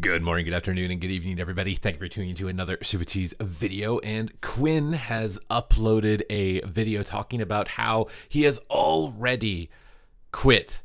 Good morning, good afternoon, and good evening, everybody. Thank you for tuning into another Supatease video. And Quin has uploaded a video talking about how he has already quit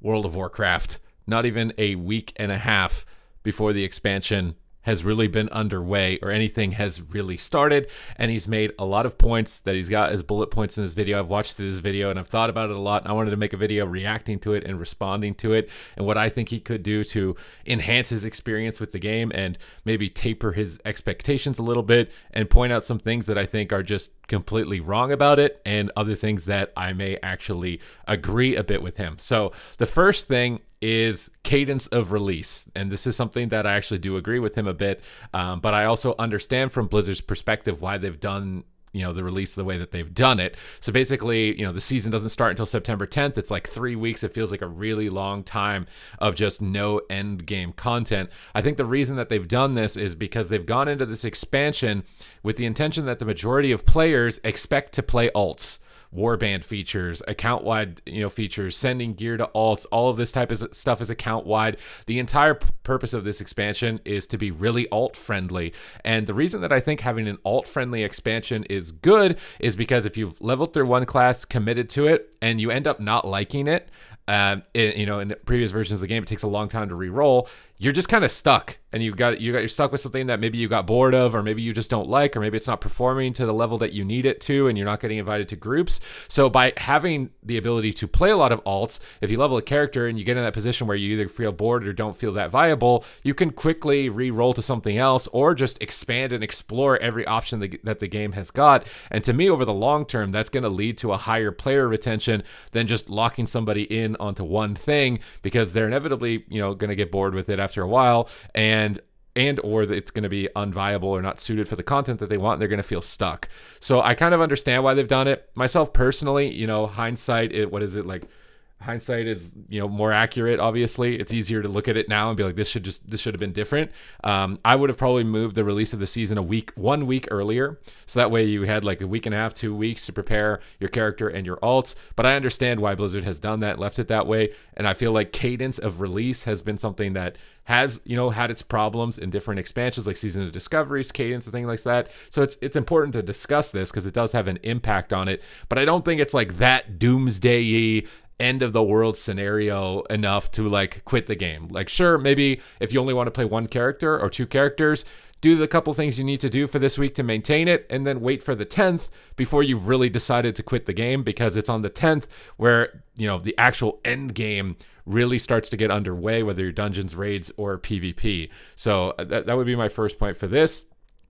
World of Warcraft, not even a week and a half before the expansion has really been underway or anything has really started. And he's made a lot of points that he's got as bullet points in this video. I've watched this video and I've thought about it a lot. And I wanted to make a video reacting to it and responding to it and what I think he could do to enhance his experience with the game and maybe taper his expectations a little bit and point out some things that I think are just completely wrong about it and other things that I may actually agree a bit with him. So the first thing is cadence of release. And this is something that I actually do agree with him a bit. Um, but I also understand from Blizzard's perspective why they've done you know the release the way that they've done it so basically you know the season doesn't start until september 10th it's like three weeks it feels like a really long time of just no end game content i think the reason that they've done this is because they've gone into this expansion with the intention that the majority of players expect to play alts warband features, account wide, you know, features, sending gear to alts, all of this type of stuff is account wide. The entire purpose of this expansion is to be really alt friendly. And the reason that I think having an alt friendly expansion is good is because if you've leveled through one class, committed to it, and you end up not liking it, um, it, you know, in previous versions of the game, it takes a long time to re-roll. You're just kind of stuck, and you got you got you're stuck with something that maybe you got bored of, or maybe you just don't like, or maybe it's not performing to the level that you need it to, and you're not getting invited to groups. So by having the ability to play a lot of alts, if you level a character and you get in that position where you either feel bored or don't feel that viable, you can quickly re-roll to something else, or just expand and explore every option that, the game has got. And to me, over the long term, that's going to lead to a higher player retention than just locking somebody in onto one thing because they're inevitably, you know, going to get bored with it after a while and and or that it's going to be unviable or not suited for the content that they want they're going to feel stuck. So i kind of understand why they've done it. Myself personally you know hindsight it what is it like hindsight is you know more accurate obviously. It's easier to look at it now and be like this should just this should have been different. Um, i would have probably moved the release of the season a week one week earlier. So that way you had like a week and a half two weeks to prepare your character and your alts. But i understand why blizzard has done that left it that way. And i feel like cadence of release has been something that has you know had its problems in different expansions like season of discoveries cadence and things like that. So it's it's important to discuss this because it does have an impact on it. But i don't think it's like that doomsday end of the world scenario enough to like quit the game. Like, sure, maybe if you only want to play one character or two characters, do the couple things you need to do for this week to maintain it, and then wait for the 10th before you've really decided to quit the game because it's on the 10th where, you know, the actual end game really starts to get underway, whether you're dungeons, raids, or PvP. So uh, that, that would be my first point for this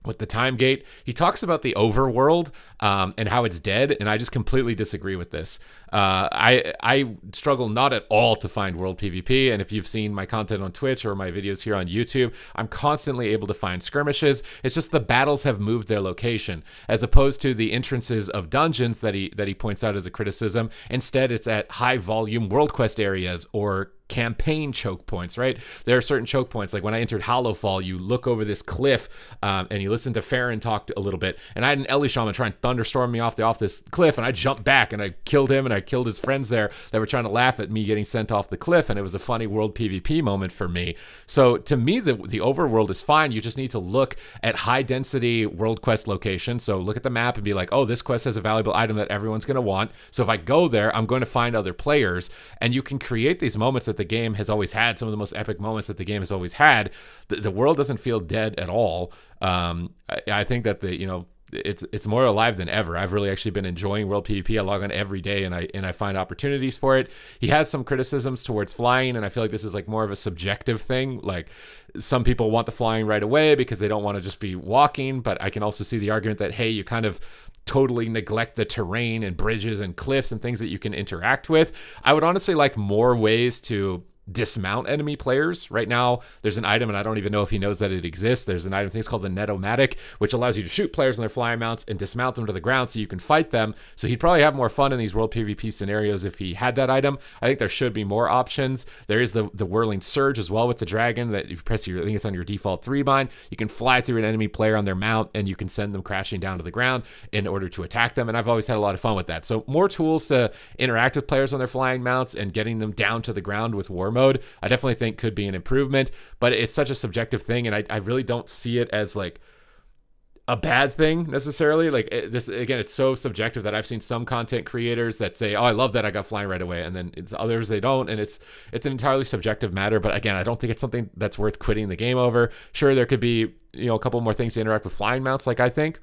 with the time gate. He talks about the overworld um, and how it's dead, and I just completely disagree with this. Uh, I I struggle not at all to find world PvP, and if you've seen my content on Twitch or my videos here on YouTube, I'm constantly able to find skirmishes. It's just the battles have moved their location, as opposed to the entrances of dungeons that he that he points out as a criticism. Instead, it's at high volume world quest areas or campaign choke points, right? There are certain choke points. Like when I entered Hallowfall, you look over this cliff um, and you listen to Faerin talk a little bit. And I had an Ele Shaman try and thunderstorm me off the off this cliff, and I jumped back and I killed him and I killed his friends there that were trying to laugh at me getting sent off the cliff. And it was a funny world PvP moment for me. So to me, the the overworld is fine. You just need to look at high density world quest locations. So look at the map and be like, oh, this quest has a valuable item that everyone's going to want. So if I go there, I'm going to find other players, and you can create these moments that the game has always had, some of the most epic moments that the game has always had. The, the world doesn't feel dead at all. Um, I, I think that the you know it's it's more alive than ever. I've really actually been enjoying World PvP. I log on every day and I and I find opportunities for it. He has some criticisms towards flying, and I feel like this is like more of a subjective thing. Like some people want the flying right away because they don't want to just be walking, but I can also see the argument that hey, you kind of totally neglect the terrain and bridges and cliffs and things that you can interact with. I would honestly like more ways to dismount enemy players. Right now, there's an item, and I don't even know if he knows that it exists. There's an item, it's called the Netomatic, which allows you to shoot players on their flying mounts and dismount them to the ground so you can fight them. So he'd probably have more fun in these world PvP scenarios if he had that item. I think there should be more options. There is the, the Whirling Surge as well with the dragon that you press your, I think it's on your default three bind. You can fly through an enemy player on their mount and you can send them crashing down to the ground in order to attack them. And I've always had a lot of fun with that. So more tools to interact with players on their flying mounts and getting them down to the ground with war mode. I definitely think could be an improvement, but it's such a subjective thing, and I, I really don't see it as like a bad thing necessarily. Like it, this again, it's so subjective that I've seen some content creators that say, "Oh, I love that I got flying right away," and then it's others they don't, and it's it's an entirely subjective matter. But again, I don't think it's something that's worth quitting the game over. Sure, there could be you know a couple more things to interact with flying mounts, like I think.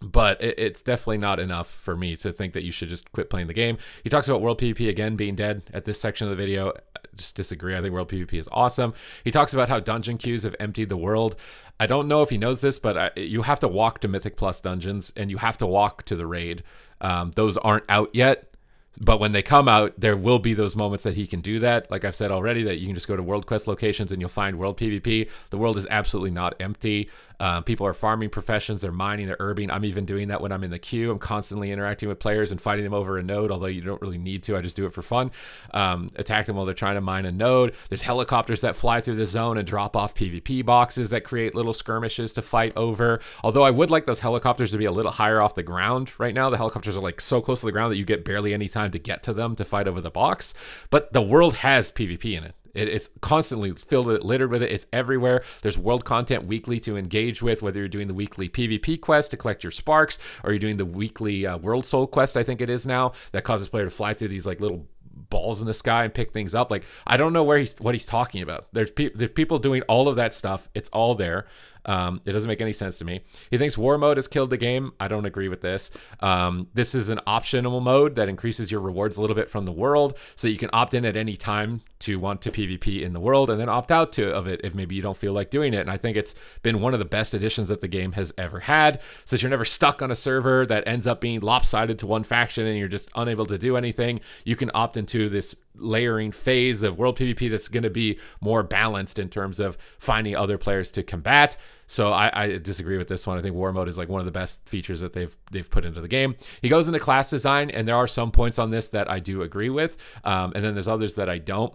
But it, it's definitely not enough for me to think that you should just quit playing the game. He talks about World PvP again being dead at this section of the video just disagree. I think World PvP is awesome. He talks about how dungeon queues have emptied the world. I don't know if he knows this, but I, you have to walk to Mythic Plus dungeons and you have to walk to the raid. Um, those aren't out yet. But when they come out, there will be those moments that he can do that. Like I've said already, that you can just go to World Quest locations and you'll find World PvP. The world is absolutely not empty. Um, people are farming professions, they're mining, they're herbing. I'm even doing that when I'm in the queue. I'm constantly interacting with players and fighting them over a node, although you don't really need to. I just do it for fun. Um, attack them while they're trying to mine a node. There's helicopters that fly through the zone and drop off PvP boxes that create little skirmishes to fight over. Although I would like those helicopters to be a little higher off the ground right now. The helicopters are like so close to the ground that you get barely any time to get to them to fight over the box. But the world has PvP in it. It, it's constantly filled with littered with it. It's everywhere. There's world content weekly to engage with, whether you're doing the weekly PvP quest to collect your sparks, or you're doing the weekly uh, World Soul quest. I think it is now that causes player to fly through these like little balls in the sky and pick things up. Like I don't know where he's what he's talking about. There's pe- there's people doing all of that stuff. It's all there. Um, it doesn't make any sense to me. He thinks war mode has killed the game. I don't agree with this. Um, this is an optional mode that increases your rewards a little bit from the world, so you can opt in at any time to want to PvP in the world, and then opt out to of it if maybe you don't feel like doing it. And I think it's been one of the best additions that the game has ever had, that you're never stuck on a server that ends up being lopsided to one faction and you're just unable to do anything. You can opt into this layering phase of world PvP that's going to be more balanced in terms of finding other players to combat. So I, I, disagree with this one. I think war mode is like one of the best features that they've they've put into the game. He goes into class design, and there are some points on this that I do agree with, um, and then there's others that I don't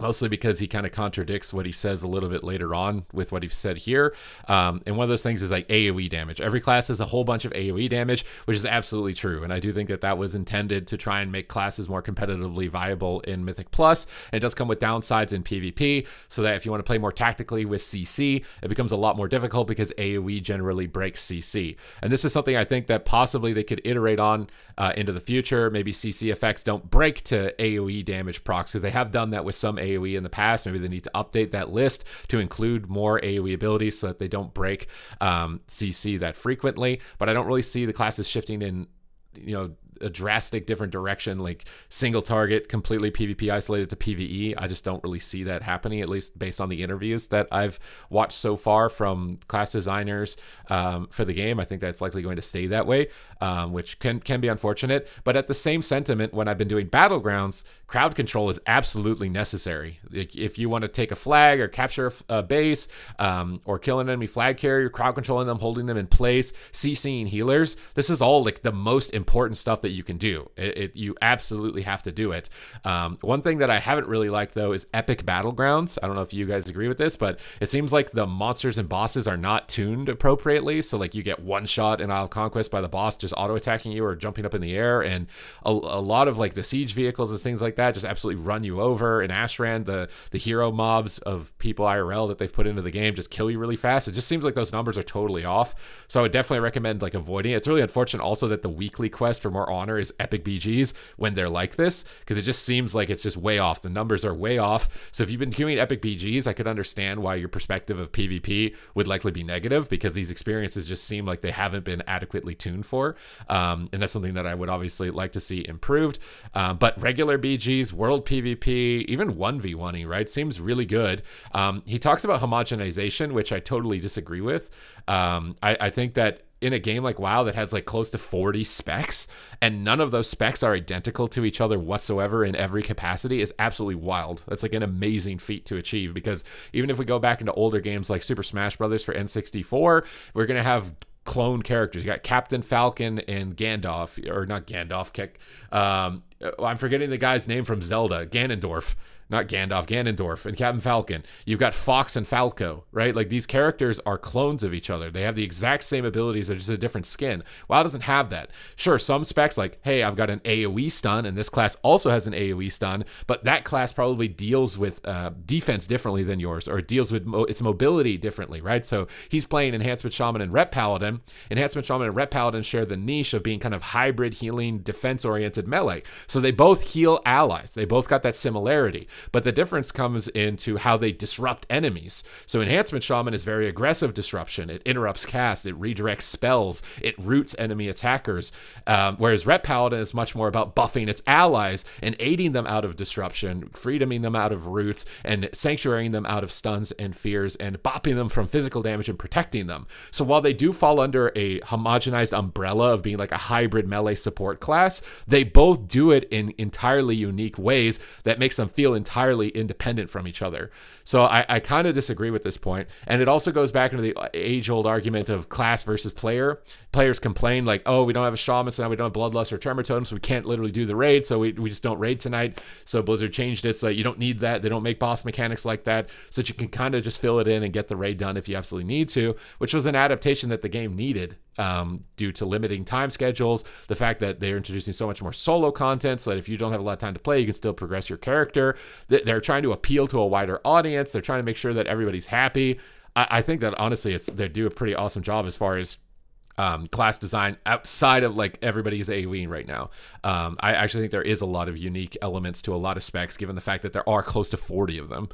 mostly because he kind of contradicts what he says a little bit later on with what he said here. Um, and one of those things is like AoE damage. Every class has a whole bunch of AoE damage, which is absolutely true. And I do think that that was intended to try and make classes more competitively viable in Mythic Plus. And it does come with downsides in PvP, so that if you want to play more tactically with CC, it becomes a lot more difficult because AoE generally breaks CC. And this is something I think that possibly they could iterate on uh, into the future. Maybe CC effects don't break to AoE damage procs because they have done that with some AoE AoE in the past. Maybe they need to update that list to include more AoE abilities so that they don't break um, CC that frequently. But I don't really see the classes shifting in, you know, a drastic different direction, like single target, completely PvP isolated to PvE. I just don't really see that happening, at least based on the interviews that I've watched so far from class designers um, for the game. I think that's likely going to stay that way, um, which can can be unfortunate. But at the same sentiment, when I've been doing battlegrounds, crowd control is absolutely necessary. If you want to take a flag or capture a base um, or kill an enemy flag carrier, crowd controlling them, holding them in place, CCing healers, this is all like the most important stuff that you can do. It, it you absolutely have to do it. Um, one thing that I haven't really liked though is epic battlegrounds. I don't know if you guys agree with this, but it seems like the monsters and bosses are not tuned appropriately. So like you get one shot in Isle of Conquest by the boss just auto attacking you or jumping up in the air, and a, a lot of like the siege vehicles and things like that just absolutely run you over. In Ashran, the the hero mobs of people IRL that they've put into the game just kill you really fast. It just seems like those numbers are totally off. So I would definitely recommend like avoiding it. It's really unfortunate also that the weekly quest for more honor is epic BGs when they're like this because it just seems like it's just way off. The numbers are way off. So if you've been queuing epic BGs, I could understand why your perspective of PvP would likely be negative because these experiences just seem like they haven't been adequately tuned for. Um, and that's something that I would obviously like to see improved. Um, but regular BGs, world PvP, even 1v1ing, right, seems really good. Um, he talks about homogenization, which I totally disagree with. Um, I, I think that in a game like WoW that has like close to 40 specs and none of those specs are identical to each other whatsoever in every capacity is absolutely wild. That's like an amazing feat to achieve because even if we go back into older games like Super Smash Brothers for N64, we're going to have clone characters. You got Captain Falcon and Gandalf or not Gandalf, kick. Um, Uh, I'm forgetting the guy's name from Zelda, Ganondorf not Gandalf, Ganondorf, and Captain Falcon. You've got Fox and Falco, right? Like these characters are clones of each other. They have the exact same abilities, they're just a different skin. WoW doesn't have that. Sure, some specs like, hey, I've got an AoE stun, and this class also has an AoE stun, but that class probably deals with uh, defense differently than yours, or deals with mo- its mobility differently, right? So he's playing Enhancement Shaman and Ret Paladin. Enhancement Shaman and Ret Paladin share the niche of being kind of hybrid healing, defense oriented melee. So they both heal allies. They both got that similarity. But the difference comes into how they disrupt enemies. So Enhancement Shaman is very aggressive disruption. It interrupts cast, it redirects spells, it roots enemy attackers. Um, whereas Ret Paladin is much more about buffing its allies and aiding them out of disruption, freedoming them out of roots, and sanctuarying them out of stuns and fears, and bopping them from physical damage and protecting them. So while they do fall under a homogenized umbrella of being like a hybrid melee support class, they both do it in entirely unique ways that makes them feel entirely independent from each other. So I, I kind of disagree with this point. And it also goes back into the age old argument of class versus player. Players complain, like, oh, we don't have a shaman, so now we don't have bloodlust or tremor totem, so we can't literally do the raid, so we, we just don't raid tonight. So Blizzard changed it so you don't need that. They don't make boss mechanics like that, so that you can kind of just fill it in and get the raid done if you absolutely need to, which was an adaptation that the game needed um, due to limiting time schedules, the fact that they're introducing so much more solo content so that if you don't have a lot of time to play, you can still progress your character. They're trying to appeal to a wider audience. They're trying to make sure that everybody's happy. I, think that honestly, it's they do a pretty awesome job as far as um, class design outside of like everybody's AoE right now. Um, I actually think there is a lot of unique elements to a lot of specs, given the fact that there are close to 40 of them.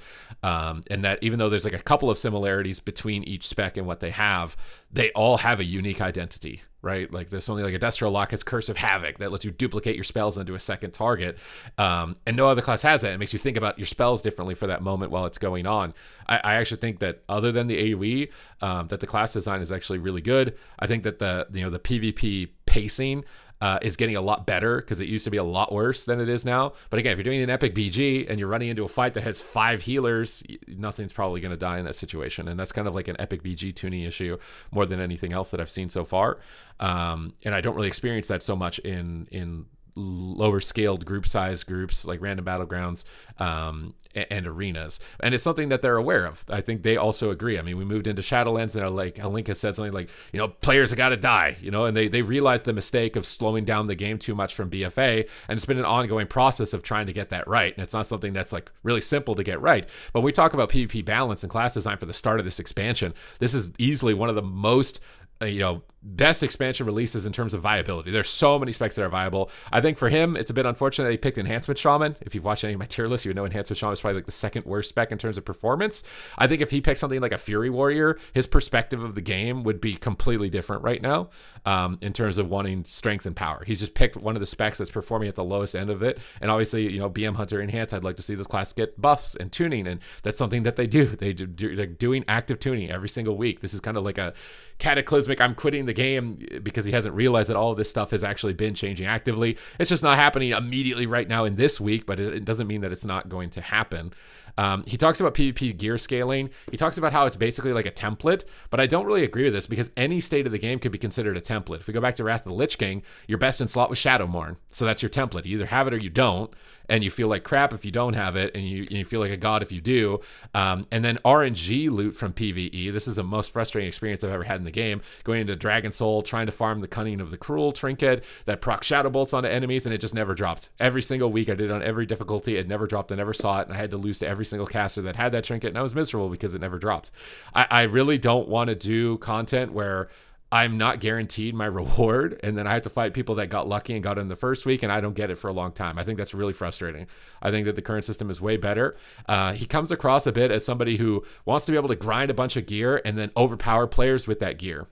Um, and that even though there's like a couple of similarities between each spec and what they have, they all have a unique identity right? Like there's something like a Destro Lock has Curse of Havoc that lets you duplicate your spells into a second target. Um, and no other class has that. It makes you think about your spells differently for that moment while it's going on. I, I actually think that other than the AoE, um, that the class design is actually really good. I think that the you know the PvP pacing uh, is getting a lot better because it used to be a lot worse than it is now. But again, if you're doing an epic BG and you're running into a fight that has five healers, nothing's probably going to die in that situation. And that's kind of like an epic BG tuning issue more than anything else that I've seen so far. Um, and I don't really experience that so much in in lower scaled group size groups like random battlegrounds um, and, and, arenas. And it's something that they're aware of. I think they also agree. I mean we moved into shadowlands and like link has said something like you know players have got to die you know and they, they realized the mistake of slowing down the game too much from bfa and it's been an ongoing process of trying to get that right. And it's not something that's like really simple to get right. But when we talk about pvp balance and class design for the start of this expansion. This is easily one of the most Uh, you know best expansion releases in terms of viability. There's so many specs that are viable. I think for him, it's a bit unfortunate that he picked Enhancement Shaman. If you've watched any of my tier lists, you would know Enhancement Shaman is probably like the second worst spec in terms of performance. I think if he picked something like a Fury Warrior, his perspective of the game would be completely different right now um, in terms of wanting strength and power. He's just picked one of the specs that's performing at the lowest end of it. And obviously, you know, BM Hunter Enhance, I'd like to see this class get buffs and tuning. And that's something that they do. They do, they're doing active tuning every single week. This is kind of like a cataclysmic, I'm quitting the game because he hasn't realized that all of this stuff has actually been changing actively. It's just not happening immediately right now in this week, but it, it doesn't mean that it's not going to happen. Um, he talks about PvP gear scaling. He talks about how it's basically like a template, but I don't really agree with this because any state of the game could be considered a template. If we go back to Wrath of the Lich King, your best in slot was Shadowmourne. So that's your template. You either have it or you don't and you feel like crap if you don't have it, and you, and you feel like a god if you do. Um, and then RNG loot from PVE. This is the most frustrating experience I've ever had in the game. Going into Dragon Soul, trying to farm the Cunning of the Cruel trinket that proc Shadow Bolts onto enemies, and it just never dropped. Every single week I did on every difficulty, it never dropped. I never saw it, and I had to lose to every single caster that had that trinket, and I was miserable because it never dropped. I, I really don't want to do content where I'm not guaranteed my reward, and then I have to fight people that got lucky and got in the first week, and I don't get it for a long time. I think that's really frustrating. I think that the current system is way better. Uh, he comes across a bit as somebody who wants to be able to grind a bunch of gear and then overpower players with that gear.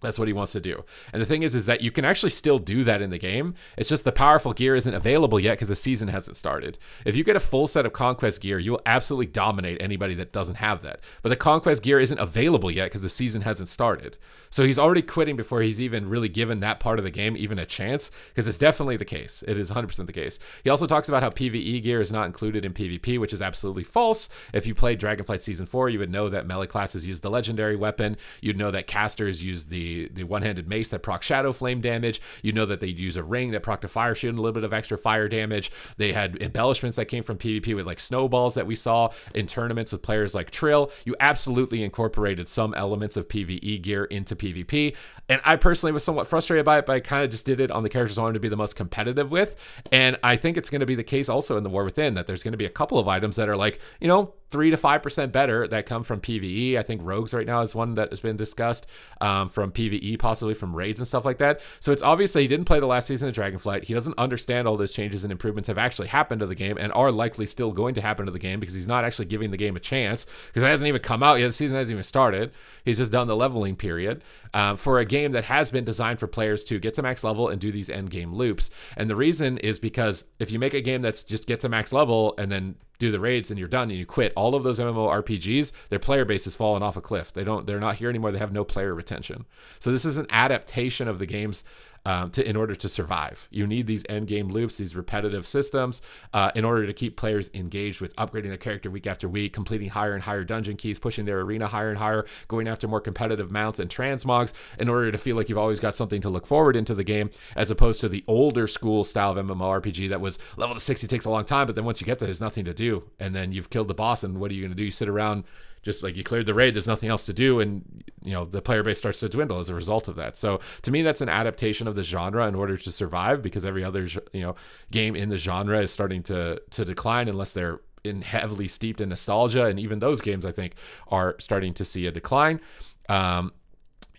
That's what he wants to do. And the thing is, is that you can actually still do that in the game. It's just the powerful gear isn't available yet because the season hasn't started. If you get a full set of conquest gear, you will absolutely dominate anybody that doesn't have that. But the conquest gear isn't available yet because the season hasn't started. So he's already quitting before he's even really given that part of the game even a chance because it's definitely the case. It is 100% the case. He also talks about how PvE gear is not included in PvP, which is absolutely false. If you played Dragonflight Season 4, you would know that melee classes use the legendary weapon. You'd know that casters use the the one-handed mace that proc shadow flame damage. You know that they'd use a ring that proc a fire shield and a little bit of extra fire damage. They had embellishments that came from PvP with like snowballs that we saw in tournaments with players like Trill. You absolutely incorporated some elements of PvE gear into PvP. And I personally was somewhat frustrated by it, but I kind of just did it on the characters I wanted to be the most competitive with. And I think it's going to be the case also in the War Within that there's going to be a couple of items that are like, you know, three to five percent better that come from PVE. I think Rogues right now is one that has been discussed um, from PVE, possibly from raids and stuff like that. So it's obvious that he didn't play the last season of Dragonflight. He doesn't understand all those changes and improvements have actually happened to the game and are likely still going to happen to the game because he's not actually giving the game a chance because it hasn't even come out yet. The season hasn't even started. He's just done the leveling period um, for a game that has been designed for players to get to max level and do these end game loops. And the reason is because if you make a game that's just get to max level and then do the raids and you're done and you quit. All of those MMO RPGs, their player base has fallen off a cliff. They don't they're not here anymore. They have no player retention. So this is an adaptation of the game's um, to in order to survive. You need these end game loops, these repetitive systems, uh, in order to keep players engaged with upgrading their character week after week, completing higher and higher dungeon keys, pushing their arena higher and higher, going after more competitive mounts and transmogs, in order to feel like you've always got something to look forward into the game, as opposed to the older school style of MMORPG that was level to 60 takes a long time, but then once you get there, there's nothing to do, and then you've killed the boss, and what are you going to do? You sit around just like you cleared the raid, there's nothing else to do, and you know the player base starts to dwindle as a result of that. So to me, that's an adaptation of the genre in order to survive, because every other you know game in the genre is starting to to decline unless they're in heavily steeped in nostalgia, and even those games I think are starting to see a decline. Um,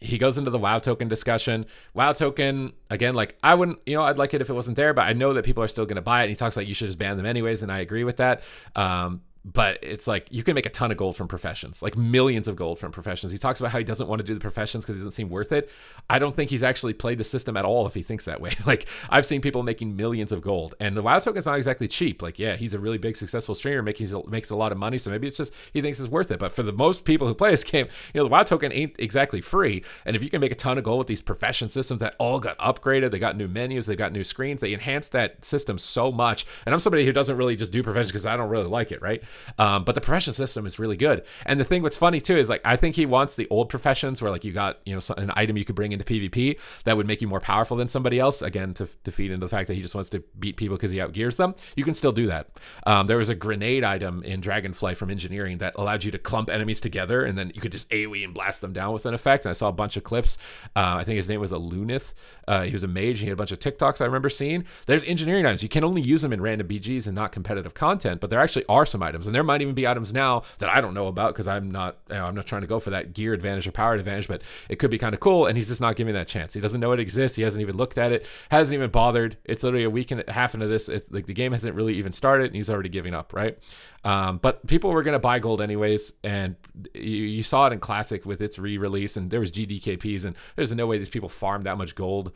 he goes into the WoW token discussion. WoW token, again, like I wouldn't, you know, I'd like it if it wasn't there, but I know that people are still going to buy it. And he talks like you should just ban them anyways, and I agree with that. Um, but it's like you can make a ton of gold from professions, like millions of gold from professions. He talks about how he doesn't want to do the professions because it doesn't seem worth it. I don't think he's actually played the system at all if he thinks that way. Like I've seen people making millions of gold, and the WoW token's not exactly cheap. Like yeah, he's a really big successful streamer, making makes a lot of money, so maybe it's just he thinks it's worth it. But for the most people who play this game, you know, the WoW token ain't exactly free. And if you can make a ton of gold with these profession systems that all got upgraded, they got new menus, they got new screens, they enhanced that system so much. And I'm somebody who doesn't really just do professions because I don't really like it, right? Um, but the profession system is really good. And the thing what's funny too is like I think he wants the old professions where like you got you know an item you could bring into PvP that would make you more powerful than somebody else. Again, to, to feed into the fact that he just wants to beat people because he outgears them. You can still do that. Um, there was a grenade item in Dragonflight from engineering that allowed you to clump enemies together and then you could just AoE and blast them down with an effect. And I saw a bunch of clips. Uh, I think his name was Alunith. Uh, he was a mage. He had a bunch of TikToks I remember seeing. There's engineering items. You can only use them in random BGs and not competitive content, but there actually are some items, and there might even be items now that I don't know about because I'm not you know, I'm not trying to go for that gear advantage or power advantage, but it could be kind of cool. And he's just not giving that chance. He doesn't know it exists. He hasn't even looked at it. Hasn't even bothered. It's literally a week and a half into this. It's like the game hasn't really even started, and he's already giving up. Right. Um, but people were going to buy gold anyways, and you, you, saw it in Classic with its re-release, and there was GDKPs, and there's no way these people farmed that much gold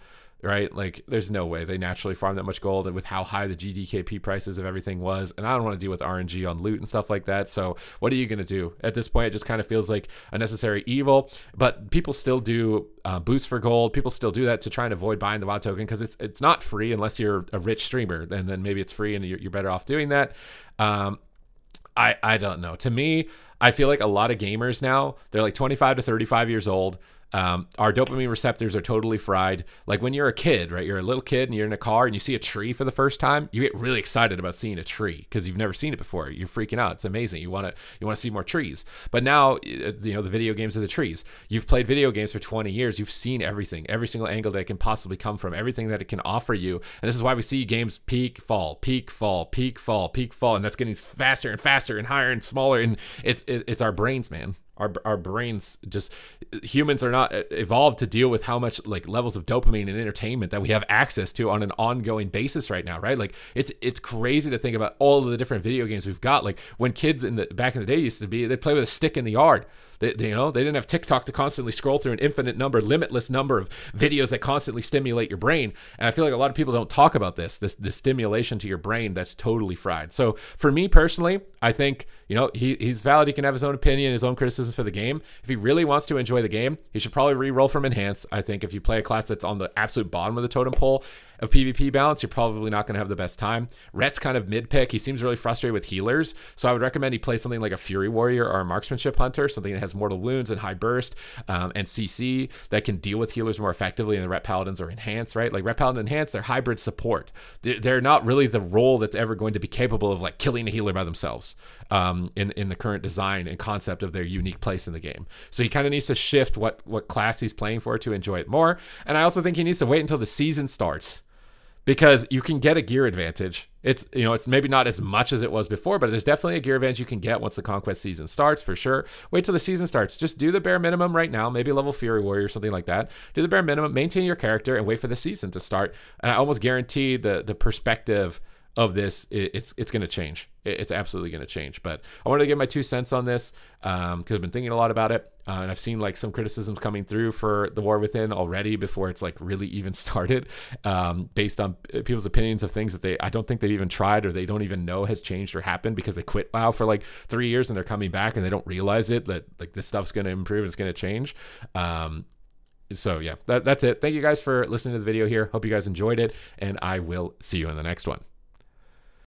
right? Like, there's no way they naturally farm that much gold, and with how high the GDKP prices of everything was, and I don't want to deal with RNG on loot and stuff like that. So, what are you gonna do at this point? It just kind of feels like a necessary evil. But people still do uh, boosts for gold. People still do that to try and avoid buying the WoW token because it's it's not free unless you're a rich streamer, and then maybe it's free and you're, you're better off doing that. Um, I I don't know. To me, I feel like a lot of gamers now, they're like 25 to 35 years old. Um, our dopamine receptors are totally fried. Like when you're a kid, right? You're a little kid and you're in a car and you see a tree for the first time, you get really excited about seeing a tree because you've never seen it before. You're freaking out. It's amazing. You want to you want to see more trees. But now, you know, the video games are the trees. You've played video games for 20 years. You've seen everything, every single angle that it can possibly come from, everything that it can offer you. And this is why we see games peak, fall, peak, fall, peak, fall, peak, fall, and that's getting faster and faster and higher and smaller. And it's it's our brains, man our, our brains just humans are not uh, evolved to deal with how much like levels of dopamine and entertainment that we have access to on an ongoing basis right now right? Like it's it's crazy to think about all of the different video games we've got. Like when kids in the back in the day used to be they play with a stick in the yard they, they, you know, they didn't have TikTok to constantly scroll through an infinite number, limitless number of videos that constantly stimulate your brain. And I feel like a lot of people don't talk about this, this, this stimulation to your brain that's totally fried. So for me personally, I think, you know, he, he's valid. He can have his own opinion, his own criticisms for the game. If he really wants to enjoy the game, he should probably re-roll from enhance. I think if you play a class that's on the absolute bottom of the totem pole, of PvP balance, you're probably not going to have the best time. Ret's kind of mid pick. He seems really frustrated with healers, so I would recommend he play something like a Fury Warrior or a Marksmanship Hunter, something that has mortal wounds and high burst um, and CC that can deal with healers more effectively. And the Ret Paladins are enhanced, right? Like Ret Paladin enhanced, they're hybrid support. They're, not really the role that's ever going to be capable of like killing a healer by themselves um, in in the current design and concept of their unique place in the game. So he kind of needs to shift what what class he's playing for to enjoy it more. And I also think he needs to wait until the season starts because you can get a gear advantage. It's you know it's maybe not as much as it was before, but there's definitely a gear advantage you can get once the conquest season starts for sure. Wait till the season starts. Just do the bare minimum right now, maybe level Fury Warrior or something like that. Do the bare minimum, maintain your character, and wait for the season to start. And I almost guarantee the the perspective of this, it's it's going to change. It's absolutely going to change. But I wanted to give my two cents on this because um, I've been thinking a lot about it, uh, and I've seen like some criticisms coming through for the War Within already before it's like really even started, um, based on people's opinions of things that they I don't think they've even tried or they don't even know has changed or happened because they quit WoW for like three years and they're coming back and they don't realize it that like this stuff's going to improve, it's going to change. Um, so yeah, that, that's it. Thank you guys for listening to the video here. Hope you guys enjoyed it, and I will see you in the next one.